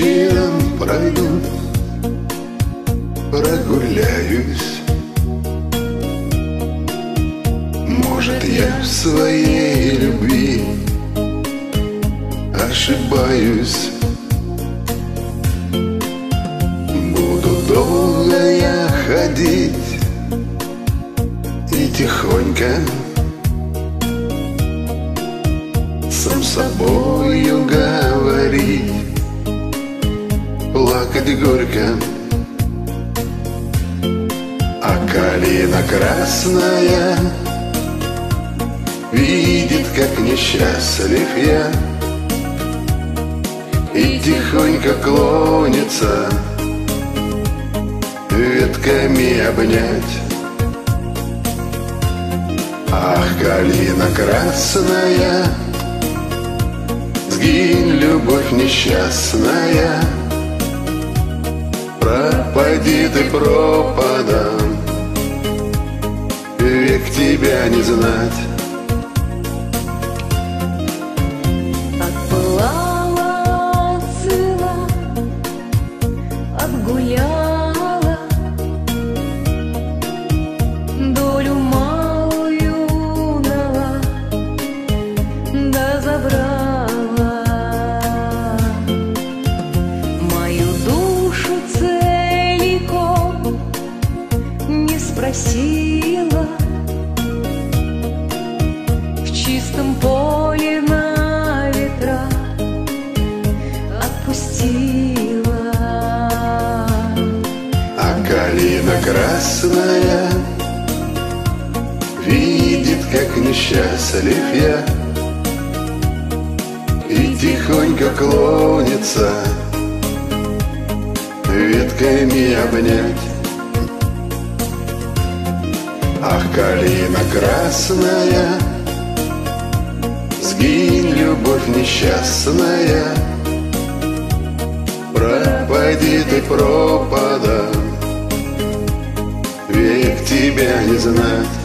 вечером пройду Прогуляюсь. Может, я в своей любви Ошибаюсь. Буду долго я ходить И тихонько Сам собою говорить горько А калина красная Видит, как несчастлив я. И тихонько клонится Ветками обнять. Ах, калина красная Сгинь, любовь несчастная ты пропадом. Век тебя не знать. Отплала, отцыла, отгуляла отпустила. А калина красная Видит, как несчастлив я. И тихонько клонится Ветками обнять. Ах, калина красная Сгинь, любовь несчастная Пропади ты пропадом. Век тебя не знать